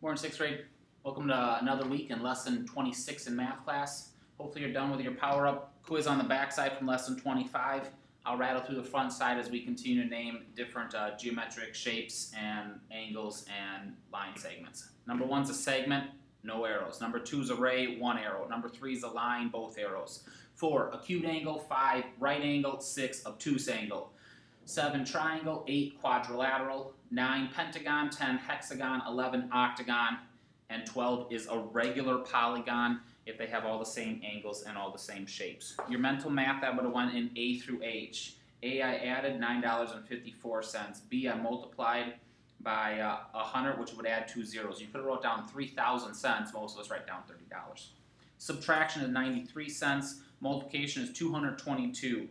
Morning, sixth grade. Welcome to another week in lesson 26 in math class. Hopefully you're done with your power up quiz on the backside from lesson 25. I'll rattle through the front side as we continue to name different uh, geometric shapes and angles and line segments. Number one's a segment, no arrows. Number two is a ray, one arrow. Number three is a line, both arrows. Four, acute angle. Five, right angle. Six, obtuse angle. Seven, triangle. Eight, quadrilateral. 9 pentagon, 10 hexagon, 11 octagon, and 12 is a regular polygon if they have all the same angles and all the same shapes. Your mental math, that would have went in A through H. A, I added $9.54. B, I multiplied by uh, 100, which would add two zeros. You could have wrote down 3,000 cents. Most of us write down $30. Subtraction is 93 cents. Multiplication is 222.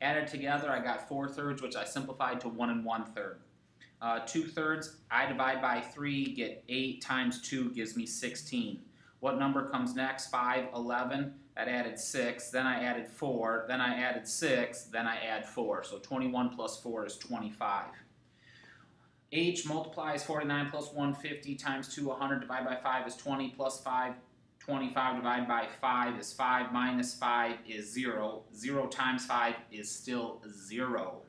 Added together, I got 4 thirds, which I simplified to 1 and 1 third. Uh, 2 thirds, I divide by 3, get 8 times 2 gives me 16. What number comes next? 5, 11. That added 6. Then I added 4. Then I added 6. Then I add 4. So 21 plus 4 is 25. H multiplies 49 plus 150 times 2, 100 divided by 5 is 20 plus 5, 25 divided by 5 is 5 minus 5 is 0. 0 times 5 is still 0.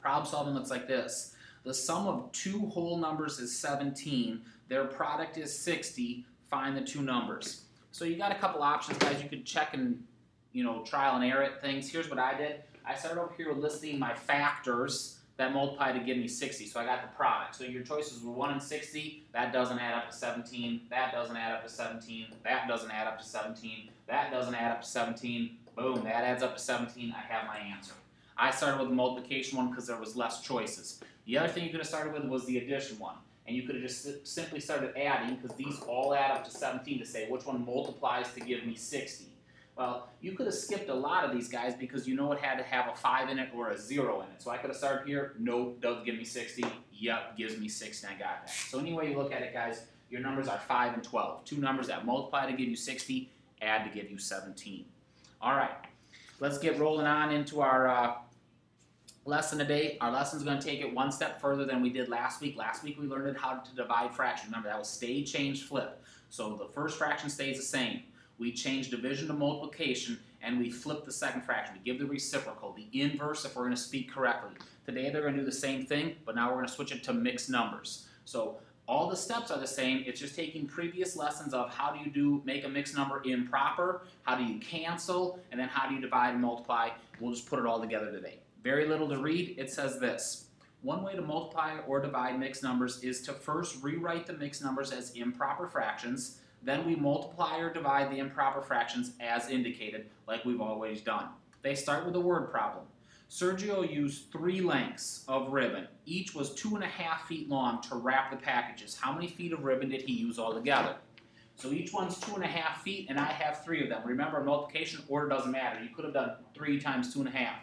Problem solving looks like this. The sum of two whole numbers is 17. Their product is 60. Find the two numbers. So you got a couple options, guys. You could check and you know trial and error at things. Here's what I did. I started over here listing my factors that multiply to give me 60. So I got the product. So your choices were 1 and 60. That doesn't add up to 17. That doesn't add up to 17. That doesn't add up to 17. That doesn't add up to 17. Boom, that adds up to 17. I have my answer. I started with the multiplication one because there was less choices. The other thing you could have started with was the addition one. And you could have just simply started adding because these all add up to 17 to say which one multiplies to give me 60. Well, you could have skipped a lot of these guys because you know it had to have a 5 in it or a 0 in it. So I could have started here, nope, does give me 60. Yep, gives me 60, I got that. So any way you look at it, guys, your numbers are 5 and 12. Two numbers that multiply to give you 60, add to give you 17. All right, let's get rolling on into our uh, lesson today. Our lesson is going to take it one step further than we did last week. Last week we learned how to divide fractions. Remember, that was stay, change, flip. So the first fraction stays the same. We change division to multiplication, and we flip the second fraction. We give the reciprocal, the inverse if we're going to speak correctly. Today they're going to do the same thing, but now we're going to switch it to mixed numbers. So all the steps are the same. It's just taking previous lessons of how do you do make a mixed number improper, how do you cancel, and then how do you divide and multiply. We'll just put it all together today. Very little to read. It says this. One way to multiply or divide mixed numbers is to first rewrite the mixed numbers as improper fractions, then we multiply or divide the improper fractions as indicated, like we've always done. They start with a word problem. Sergio used three lengths of ribbon. Each was two and a half feet long to wrap the packages. How many feet of ribbon did he use altogether? So each one's two and a half feet, and I have three of them. Remember, multiplication order doesn't matter. You could have done three times two and a half.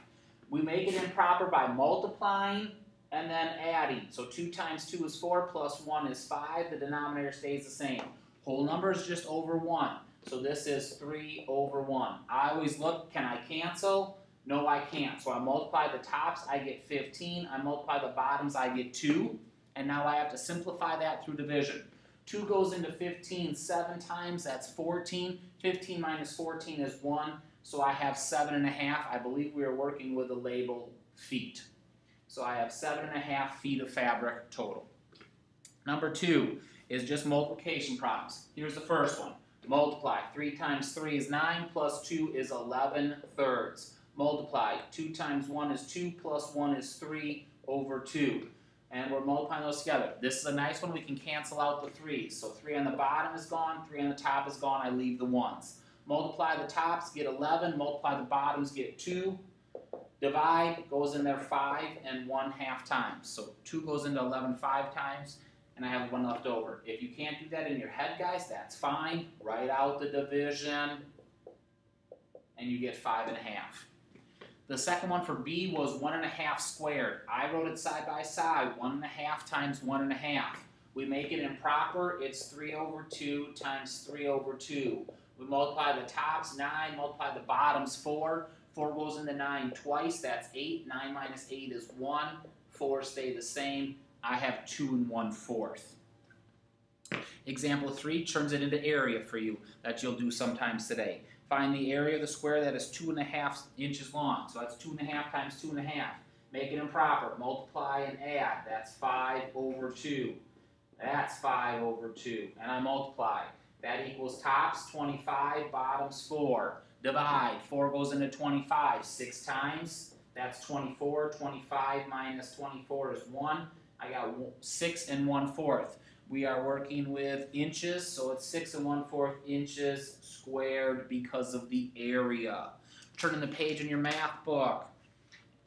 We make it improper by multiplying and then adding. So 2 times 2 is 4, plus 1 is 5. The denominator stays the same. Whole number is just over 1. So this is 3 over 1. I always look, can I cancel? No, I can't. So I multiply the tops, I get 15. I multiply the bottoms, I get 2. And now I have to simplify that through division. 2 goes into 15 7 times, that's 14. 15 minus 14 is 1. So I have seven and a half. I believe we are working with the label feet. So I have seven and a half feet of fabric total. Number two is just multiplication problems. Here's the first one. Multiply. 3 times 3 is 9, plus 2 is 11 thirds. Multiply. 2 times 1 is 2, plus 1 is 3 over 2. And we're multiplying those together. This is a nice one. We can cancel out the 3's. So 3 on the bottom is gone, 3 on the top is gone. I leave the 1's. Multiply the tops, get 11. Multiply the bottoms, get 2. Divide, goes in there 5 and 1 half times. So 2 goes into 11 5 times, and I have 1 left over. If you can't do that in your head, guys, that's fine. Write out the division, and you get 5 and a half. The second one for B was 1 and a half squared. I wrote it side by side, 1 and a half times 1 and a half. We make it improper, it's 3 over 2 times 3 over 2. We multiply the tops, 9, multiply the bottoms, 4. 4 goes into 9 twice, that's 8. 9 minus 8 is 1. 4 stay the same. I have 2 and one fourth. Example 3 turns it into area for you that you'll do sometimes today. Find the area of the square that is 2.5 inches long. So that's 2.5 times 2.5. Make it improper. Multiply and add. That's 5 over 2. That's 5 over 2. And I multiply. That equals tops 25, bottoms 4. Divide. 4 goes into 25 6 times. That's 24. 25 minus 24 is 1. I got 6 and one fourth. We are working with inches, so it's 6 and one fourth inches squared because of the area. Turn in the page in your math book.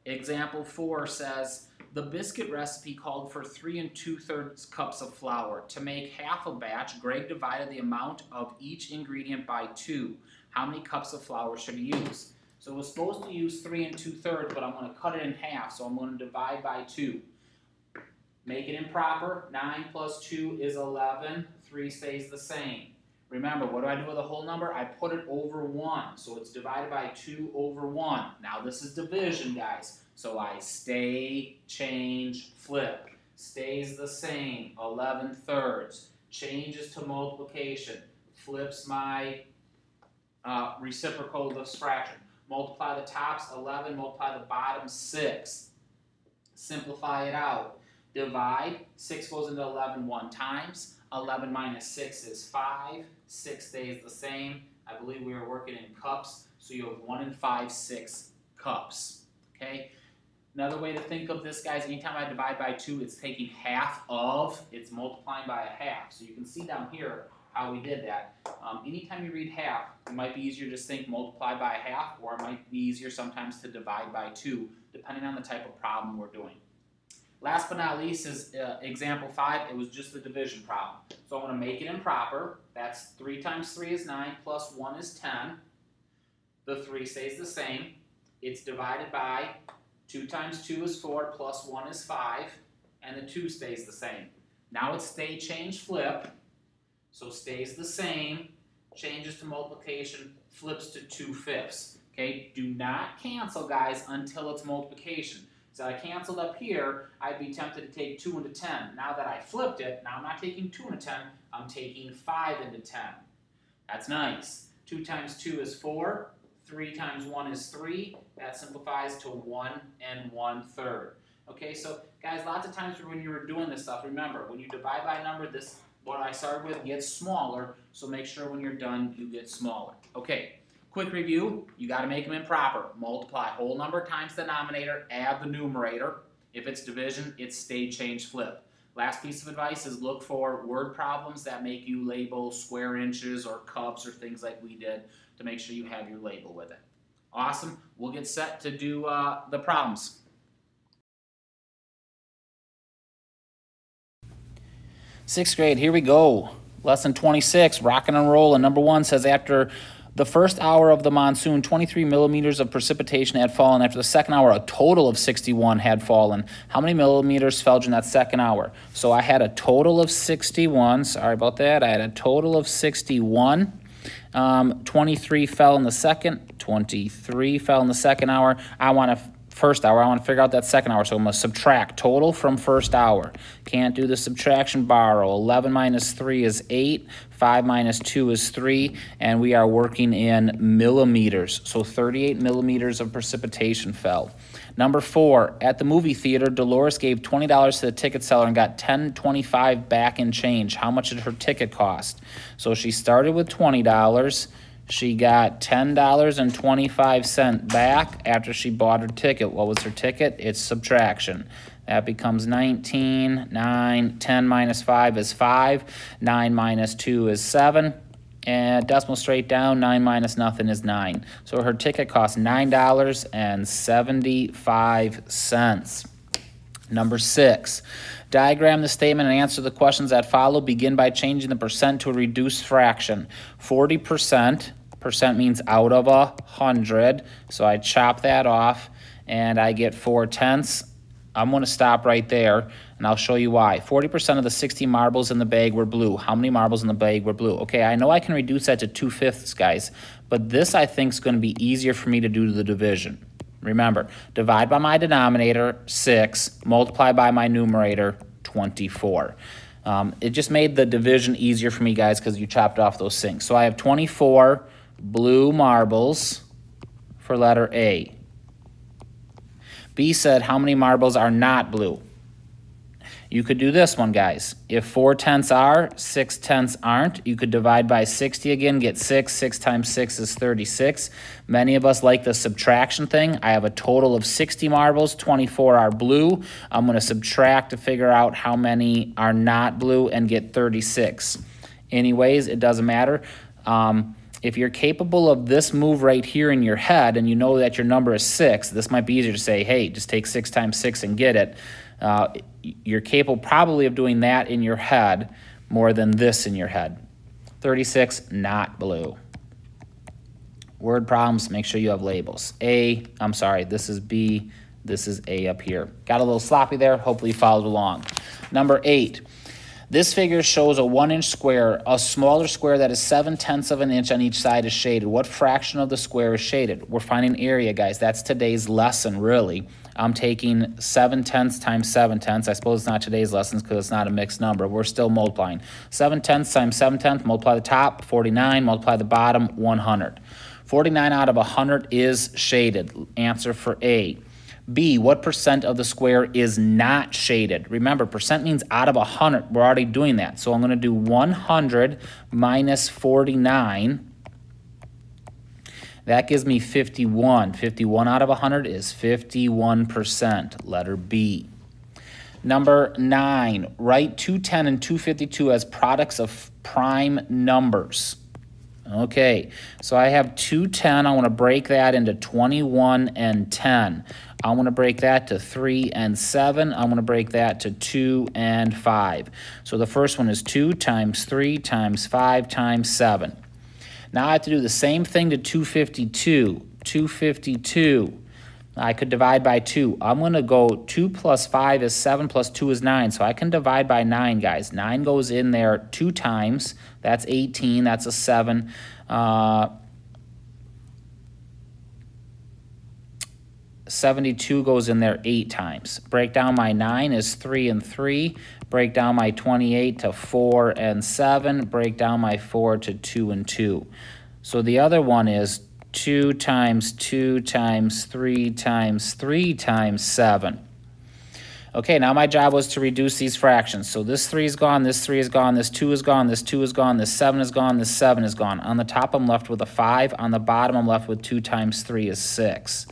Example 4 says, the biscuit recipe called for 3 and 2 thirds cups of flour. To make half a batch, Greg divided the amount of each ingredient by 2. How many cups of flour should he use? So we're supposed to use 3 and 2 thirds, but I'm going to cut it in half, so I'm going to divide by 2. Make it improper. 9 plus 2 is 11. 3 stays the same. Remember, what do I do with a whole number? I put it over 1. So it's divided by 2 over 1. Now this is division, guys. So I stay, change, flip. Stays the same, 11 thirds. Changes to multiplication. Flips my uh, reciprocal of this fraction. Multiply the tops, 11. Multiply the bottom, 6. Simplify it out divide, 6 goes into 11 one times, 11 minus 6 is 5, 6 stays the same. I believe we are working in cups, so you have 1 and 5, 6 cups, okay? Another way to think of this, guys, anytime I divide by 2, it's taking half of, it's multiplying by a half. So you can see down here how we did that. Um, anytime you read half, it might be easier to just think multiply by a half, or it might be easier sometimes to divide by 2, depending on the type of problem we're doing. Last but not least is uh, example 5. It was just the division problem. So I'm going to make it improper. That's 3 times 3 is 9 plus 1 is 10. The 3 stays the same. It's divided by 2 times 2 is 4 plus 1 is 5. And the 2 stays the same. Now it's stay, change, flip. So stays the same. Changes to multiplication, flips to 2 fifths. Okay, do not cancel, guys, until it's multiplication. So I canceled up here, I'd be tempted to take 2 into 10. Now that I flipped it, now I'm not taking 2 into 10, I'm taking 5 into 10. That's nice. 2 times 2 is 4, 3 times 1 is 3. That simplifies to 1 and 1 third. Okay, so guys, lots of times when you were doing this stuff, remember, when you divide by a number, this, what I started with, gets smaller, so make sure when you're done, you get smaller. Okay, Quick review, you got to make them improper. Multiply whole number times denominator, add the numerator. If it's division, it's stay, change, flip. Last piece of advice is look for word problems that make you label square inches or cups or things like we did to make sure you have your label with it. Awesome. We'll get set to do uh, the problems. Sixth grade, here we go. Lesson 26, rocking and rolling. Number one says after the first hour of the monsoon, 23 millimeters of precipitation had fallen. After the second hour, a total of 61 had fallen. How many millimeters fell in that second hour? So I had a total of 61. Sorry about that. I had a total of 61. Um, 23 fell in the second. 23 fell in the second hour. I want to first hour. I want to figure out that second hour. So I'm going to subtract total from first hour. Can't do the subtraction borrow. 11 minus 3 is 8. 5 minus 2 is 3. And we are working in millimeters. So 38 millimeters of precipitation fell. Number four, at the movie theater, Dolores gave $20 to the ticket seller and got 10.25 back in change. How much did her ticket cost? So she started with $20. She got $10.25 back after she bought her ticket. What was her ticket? It's subtraction. That becomes 19, 9, 10 minus 5 is 5, 9 minus 2 is 7, and decimal straight down, 9 minus nothing is 9. So her ticket cost $9.75. Number 6. Diagram the statement and answer the questions that follow. Begin by changing the percent to a reduced fraction. 40%, percent means out of a 100, so I chop that off and I get 4 tenths. I'm going to stop right there and I'll show you why. 40% of the 60 marbles in the bag were blue. How many marbles in the bag were blue? Okay, I know I can reduce that to 2 fifths, guys, but this I think is going to be easier for me to do the division. Remember, divide by my denominator, 6, multiply by my numerator, 24. Um, it just made the division easier for me, guys, because you chopped off those sinks. So I have 24 blue marbles for letter A. B said, how many marbles are not blue? You could do this one, guys. If 4 tenths are, 6 tenths aren't, you could divide by 60 again, get 6. 6 times 6 is 36. Many of us like the subtraction thing. I have a total of 60 marbles, 24 are blue. I'm going to subtract to figure out how many are not blue and get 36. Anyways, it doesn't matter. Um, if you're capable of this move right here in your head and you know that your number is 6, this might be easier to say, hey, just take 6 times 6 and get it. Uh, you're capable probably of doing that in your head more than this in your head. 36, not blue. Word problems, make sure you have labels. A, I'm sorry, this is B, this is A up here. Got a little sloppy there, hopefully you followed along. Number eight, this figure shows a one inch square. A smaller square that is seven tenths of an inch on each side is shaded. What fraction of the square is shaded? We're finding area, guys. That's today's lesson, really. I'm taking 7 tenths times 7 tenths. I suppose it's not today's lessons because it's not a mixed number. We're still multiplying. 7 tenths times 7 tenths, multiply the top, 49, multiply the bottom, 100. 49 out of 100 is shaded. Answer for A. B, what percent of the square is not shaded? Remember, percent means out of 100. We're already doing that. So I'm going to do 100 minus 49 that gives me 51. 51 out of 100 is 51%, letter B. Number 9, write 210 and 252 as products of prime numbers. Okay, so I have 210. I want to break that into 21 and 10. I want to break that to 3 and 7. I want to break that to 2 and 5. So the first one is 2 times 3 times 5 times 7. Now I have to do the same thing to 252. 252. I could divide by 2. I'm going to go 2 plus 5 is 7 plus 2 is 9. So I can divide by 9, guys. 9 goes in there 2 times. That's 18. That's a 7. Uh, 72 goes in there 8 times. Break down my 9 is 3 and 3. Break down my 28 to 4 and 7. Break down my 4 to 2 and 2. So the other one is 2 times 2 times 3 times 3 times 7. Okay, now my job was to reduce these fractions. So this 3 is gone, this 3 is gone, this 2 is gone, this 2 is gone, this 7 is gone, this 7 is gone. On the top, I'm left with a 5. On the bottom, I'm left with 2 times 3 is 6.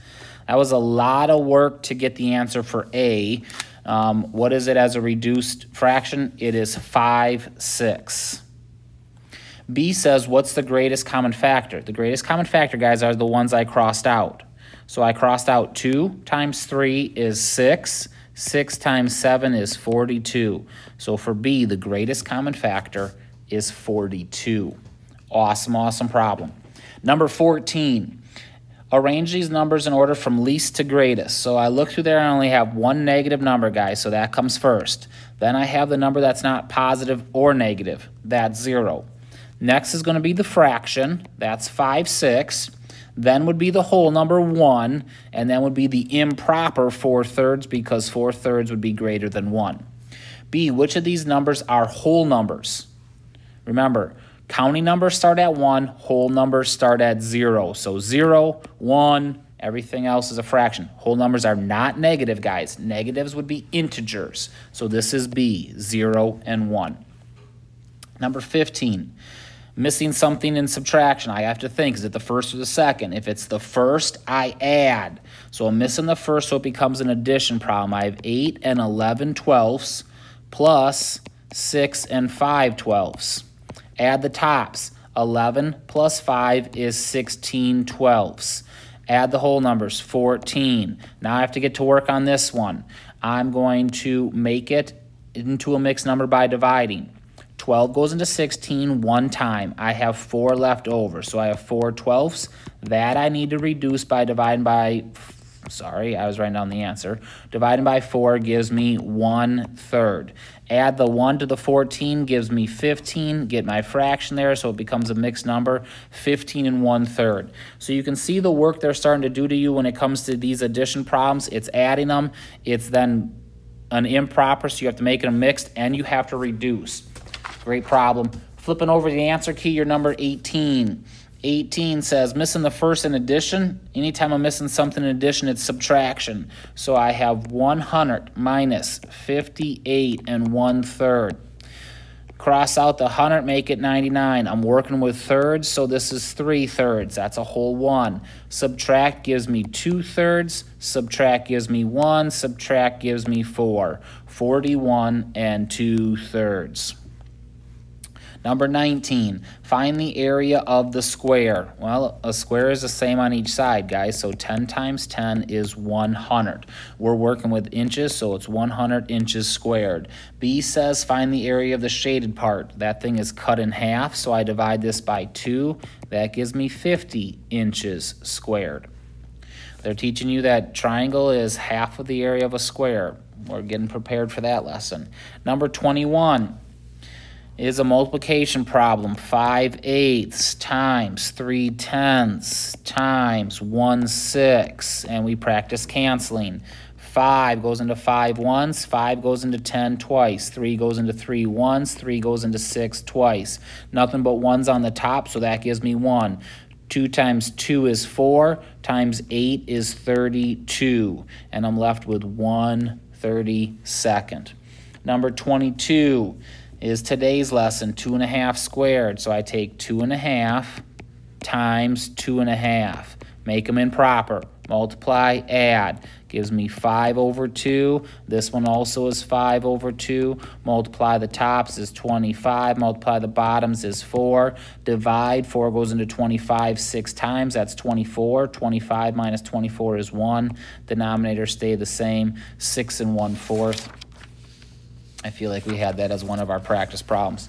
That was a lot of work to get the answer for A. Um, what is it as a reduced fraction? It is 5 6. B says, what's the greatest common factor? The greatest common factor, guys, are the ones I crossed out. So I crossed out 2 times 3 is 6. 6 times 7 is 42. So for B, the greatest common factor is 42. Awesome, awesome problem. Number 14 arrange these numbers in order from least to greatest. So I look through there, I only have one negative number, guys, so that comes first. Then I have the number that's not positive or negative. That's 0. Next is going to be the fraction. That's 5, 6. Then would be the whole number 1, and then would be the improper 4 thirds because 4 thirds would be greater than 1. B, which of these numbers are whole numbers? Remember, Counting numbers start at 1, whole numbers start at 0. So 0, 1, everything else is a fraction. Whole numbers are not negative, guys. Negatives would be integers. So this is B, 0 and 1. Number 15, missing something in subtraction. I have to think, is it the first or the second? If it's the first, I add. So I'm missing the first, so it becomes an addition problem. I have 8 and 11 twelfths plus 6 and 5 twelfths. Add the tops. 11 plus 5 is 16 twelfths. Add the whole numbers, 14. Now I have to get to work on this one. I'm going to make it into a mixed number by dividing. 12 goes into 16 one time. I have 4 left over, so I have 4 twelfths. That I need to reduce by dividing by, sorry, I was writing down the answer. Dividing by 4 gives me 1 third. Add the 1 to the 14 gives me 15. Get my fraction there so it becomes a mixed number. 15 and 1 third. So you can see the work they're starting to do to you when it comes to these addition problems. It's adding them. It's then an improper, so you have to make it a mixed, and you have to reduce. Great problem. Flipping over the answer key, your number 18. 18 says missing the first in addition. Anytime I'm missing something in addition, it's subtraction. So I have 100 minus 58 and 1 third. Cross out the 100, make it 99. I'm working with thirds, so this is 3 thirds. That's a whole 1. Subtract gives me 2 thirds. Subtract gives me 1. Subtract gives me 4. 41 and 2 thirds. Number 19, find the area of the square. Well, a square is the same on each side, guys, so 10 times 10 is 100. We're working with inches, so it's 100 inches squared. B says find the area of the shaded part. That thing is cut in half, so I divide this by 2. That gives me 50 inches squared. They're teaching you that triangle is half of the area of a square. We're getting prepared for that lesson. Number 21, is a multiplication problem. 5 eighths times 3 tenths times 1 six. And we practice canceling. 5 goes into 5 once, 5 goes into 10 twice, 3 goes into 3 once, 3 goes into 6 twice. Nothing but 1's on the top, so that gives me 1. 2 times 2 is 4, times 8 is 32, and I'm left with 1 32nd. Number 22 is today's lesson, two and a half squared. So I take two and a half times two and a half. Make them improper. Multiply, add. Gives me 5 over 2. This one also is 5 over 2. Multiply the tops is 25. Multiply the bottoms is 4. Divide. 4 goes into 25 six times. That's 24. 25 minus 24 is 1. Denominator stay the same. 6 and 1 fourth. I feel like we had that as one of our practice problems.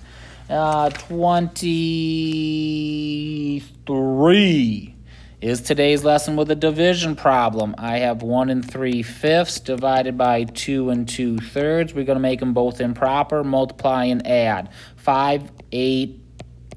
Uh, 23 is today's lesson with a division problem. I have 1 and 3 fifths divided by 2 and 2 thirds. We're going to make them both improper, multiply and add. 5, 8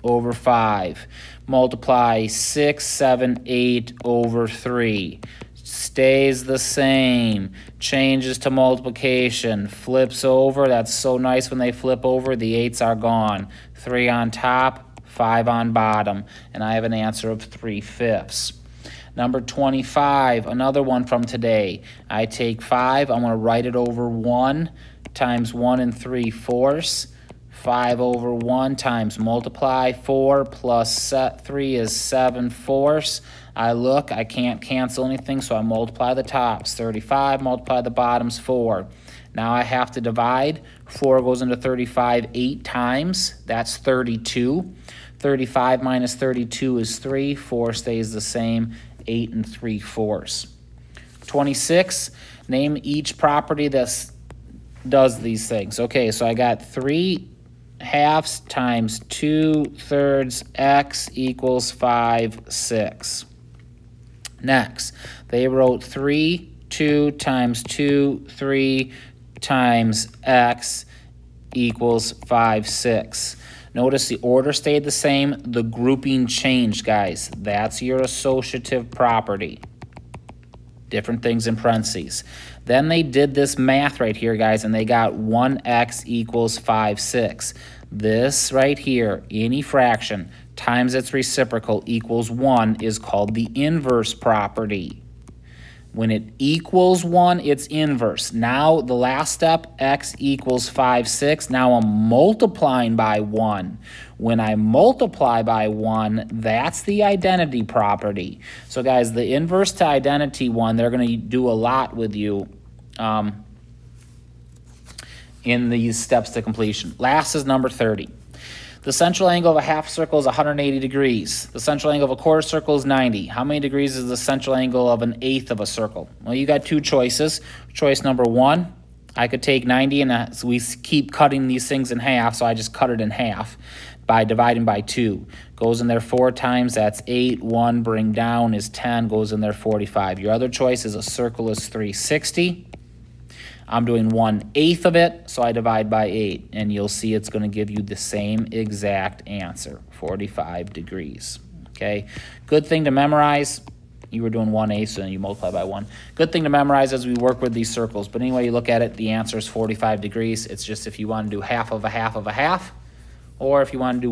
over 5. Multiply 6, 7, 8 over 3 stays the same, changes to multiplication, flips over. That's so nice when they flip over. The eights are gone. Three on top, five on bottom. And I have an answer of 3 fifths. Number 25, another one from today. I take 5, I'm to write it over 1 times 1 and 3 fourths. 5 over 1 times multiply 4 plus 3 is 7 fourths. I look, I can't cancel anything, so I multiply the tops. 35, multiply the bottoms, 4. Now I have to divide. 4 goes into 35 8 times. That's 32. 35 minus 32 is 3. 4 stays the same. 8 and 3 fourths. 26, name each property that does these things. Okay, so I got 3 halves times 2 thirds x equals 5 6. Next, they wrote 3, 2 times 2, 3 times x equals 5, 6. Notice the order stayed the same, the grouping changed, guys. That's your associative property. Different things in parentheses. Then they did this math right here, guys, and they got 1x equals 5, 6. This right here, any fraction, times its reciprocal equals 1 is called the inverse property. When it equals 1, it's inverse. Now, the last step, x equals 5, 6. Now I'm multiplying by 1. When I multiply by 1, that's the identity property. So, guys, the inverse to identity one, they're going to do a lot with you um, in these steps to completion. Last is number 30. The central angle of a half circle is 180 degrees. The central angle of a quarter circle is 90. How many degrees is the central angle of an eighth of a circle? Well, you got two choices. Choice number one, I could take 90 and uh, so we keep cutting these things in half, so I just cut it in half by dividing by 2. Goes in there 4 times, that's 8. 1 bring down is 10, goes in there 45. Your other choice is a circle is 360. I'm doing 1 eighth of it, so I divide by 8, and you'll see it's going to give you the same exact answer, 45 degrees. Okay, good thing to memorize. you were doing one eighth, and you multiply by one. Good thing to memorize as we work with these circles, but anyway you look at it, the answer is forty-five degrees. It's just if you wanna do half of a half of a half, or if you wanna do